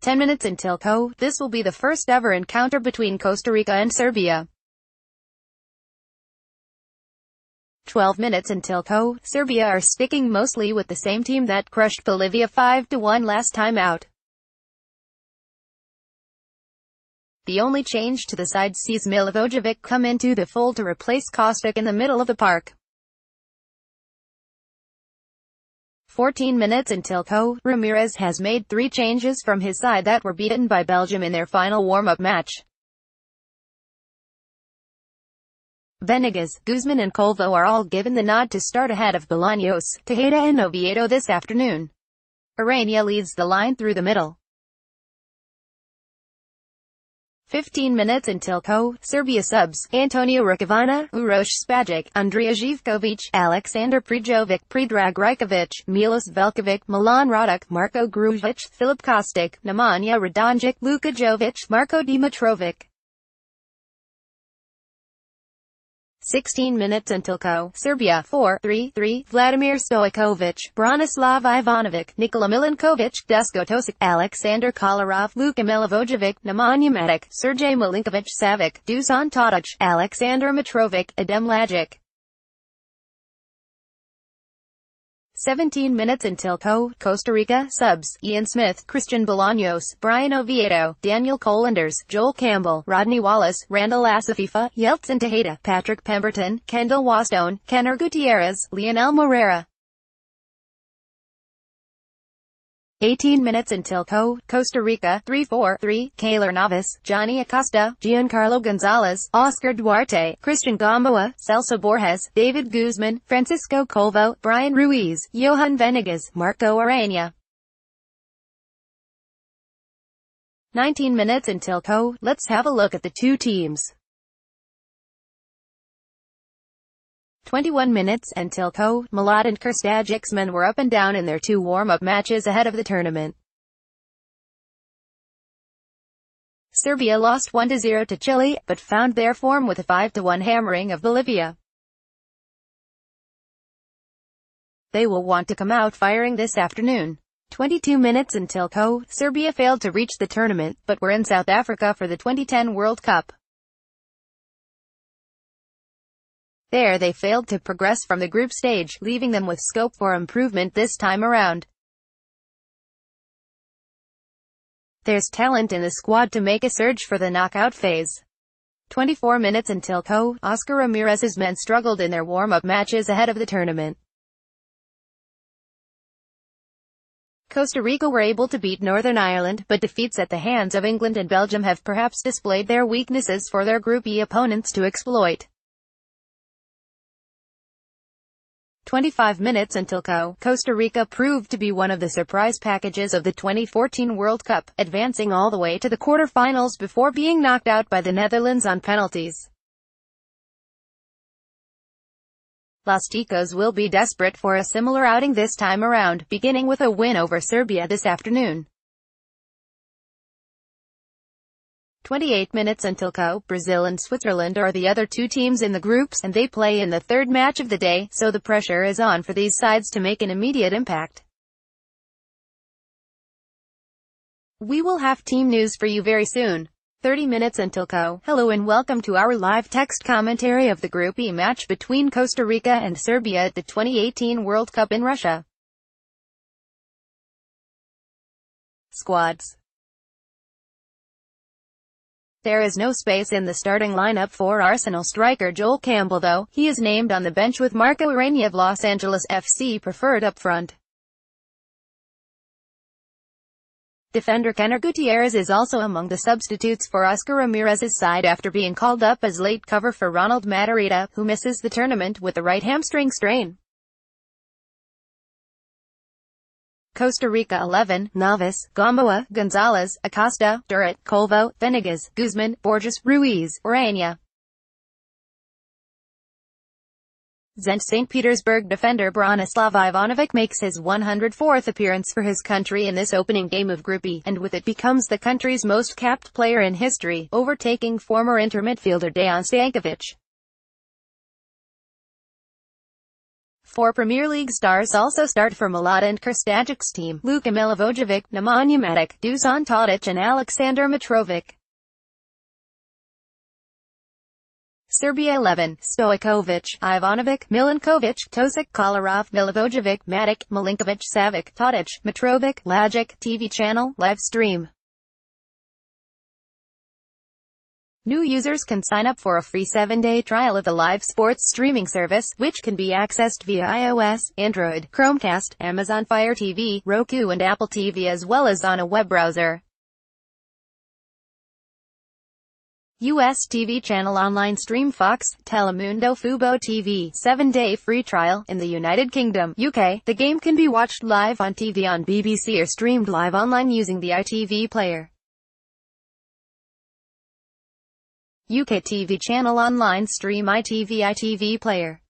10 minutes until co. This will be the first ever encounter between Costa Rica and Serbia. 12 minutes until co. Serbia are sticking mostly with the same team that crushed Bolivia 5-1 last time out. The only change to the side sees Milivojevic come into the fold to replace Kostic in the middle of the park. 14 minutes until Co. Ramirez has made three changes from his side that were beaten by Belgium in their final warm-up match. Venegas, Guzman and Calvo are all given the nod to start ahead of Bolaños, Tejeda and Oviedo this afternoon. Ureña leads the line through the middle. 15 minutes until co. Serbia subs, Antonio Rukavina, Uroš Spajic, Andrija Zivkovic, Alexander Prijovic, Predrag Rajkovic, Milos Veljkovic, Milan Radic, Marko Grujic, Filip Kostic, Nemanja Radonjic, Luka Jovic, Marko Dimitrovic. 16 minutes until co. Serbia 4-3-3, Vladimir Stojkovic, Branislav Ivanovic, Nikola Milenkovic, Dusko Tosic, Alexander Kolarov, Luka Milivojevic, Nemanja Matic, Sergej Milinkovic Savic, Dusan Tadic, Alexander Mitrovic, Adem Ljajic. 17 minutes until Co. Costa Rica subs, Ian Smith, Christian Bolaños, Brian Oviedo, Daniel Colindres, Joel Campbell, Rodney Wallace, Randall Azofeifa, Yeltsin Tejeda, Patrick Pemberton, Kendall Waston, Kenner Gutierrez, Leonel Moreira. 18 minutes until Co. Costa Rica 3-4-3, Keylor Navas, Johnny Acosta, Giancarlo Gonzalez, Oscar Duarte, Christian Gamboa, Celso Borges, David Guzman, Francisco Calvo, Brian Ruiz, Johan Venegas, Marco Ureña. 19 minutes until Co. Let's have a look at the two teams. 21 minutes, until Co, Mladen Krstajić's men were up and down in their two warm-up matches ahead of the tournament. Serbia lost 1-0 to Chile, but found their form with a 5-1 hammering of Bolivia. They will want to come out firing this afternoon. 22 minutes until Co, Serbia failed to reach the tournament, but were in South Africa for the 2010 World Cup. There they failed to progress from the group stage, leaving them with scope for improvement this time around. There's talent in the squad to make a surge for the knockout phase. 24 minutes until Co. Oscar Ramirez's men struggled in their warm-up matches ahead of the tournament. Costa Rica were able to beat Northern Ireland, but defeats at the hands of England and Belgium have perhaps displayed their weaknesses for their Group E opponents to exploit. 25 minutes until Co. Costa Rica proved to be one of the surprise packages of the 2014 World Cup, advancing all the way to the quarter-finals before being knocked out by the Netherlands on penalties. Los Ticos will be desperate for a similar outing this time around, beginning with a win over Serbia this afternoon. 28 minutes until Co. Brazil and Switzerland are the other two teams in the groups, and they play in the third match of the day, so the pressure is on for these sides to make an immediate impact. We will have team news for you very soon. 30 minutes until Co. Hello and welcome to our live text commentary of the Group E match between Costa Rica and Serbia at the 2018 World Cup in Russia. Squads there is no space in the starting lineup for Arsenal striker Joel Campbell though, he is named on the bench with Marco Ureña of Los Angeles FC preferred up front. Defender Kenner Gutierrez is also among the substitutes for Oscar Ramirez's side after being called up as late cover for Ronald Matarrita, who misses the tournament with a right hamstring strain. Costa Rica 11, Navas, Gamboa, Gonzalez, Acosta, Duarte, Calvo, Venegas, Guzman, Borges, Ruiz, Ureña. Zenit St. Petersburg defender Branislav Ivanovic makes his 104th appearance for his country in this opening game of Group E, and with it becomes the country's most capped player in history, overtaking former Inter midfielder Dejan Stankovic. Four Premier League stars also start for Mladen Krstajić's team, Luka Milivojevic, Nemanja Matic, Dusan Tadic and Aleksandar Mitrovic. Serbia 11, Stojkovic, Ivanovic, Milinkovic, Tosic, Kolarov, Milivojevic, Matic, Milinkovic, Savic, Tadic, Mitrovic, Ljajic, TV channel, live stream. New users can sign up for a free 7-day trial of the live sports streaming service, which can be accessed via iOS, Android, Chromecast, Amazon Fire TV, Roku and Apple TV as well as on a web browser. US TV channel online stream Fox, Telemundo Fubo TV, 7-day free trial, in the United Kingdom, UK, the game can be watched live on TV on BBC or streamed live online using the ITV player. UK TV channel online stream ITV ITV player.